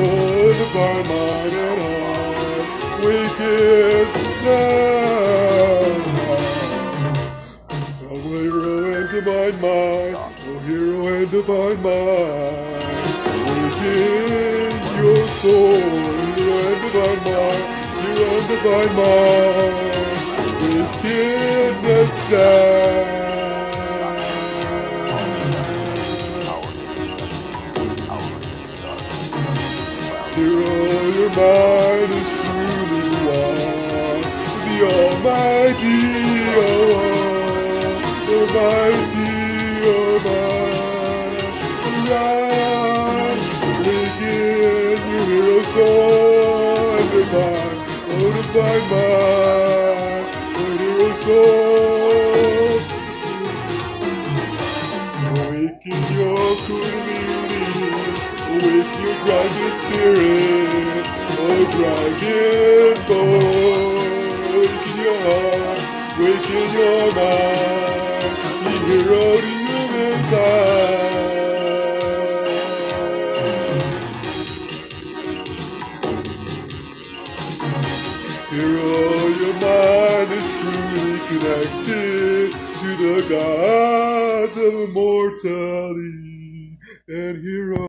Oh, divine mind and wicked now. Oh, hero and divine mind, oh, hero and divine mind, wicked your soul, hero and divine mind, and divine mind, wickedness down. Hero, your is truly one. The Almighty, oh, the mighty, oh, my. Right, wicked, your hero soul, and divine, oh, divine mind, oh, hero soul. Awaken your community, awake your dragon spirit, oh dragon boy, your heart, awaken your mind, the hero to humankind. Hero, your mind is truly connected to the gods of immortality and hero.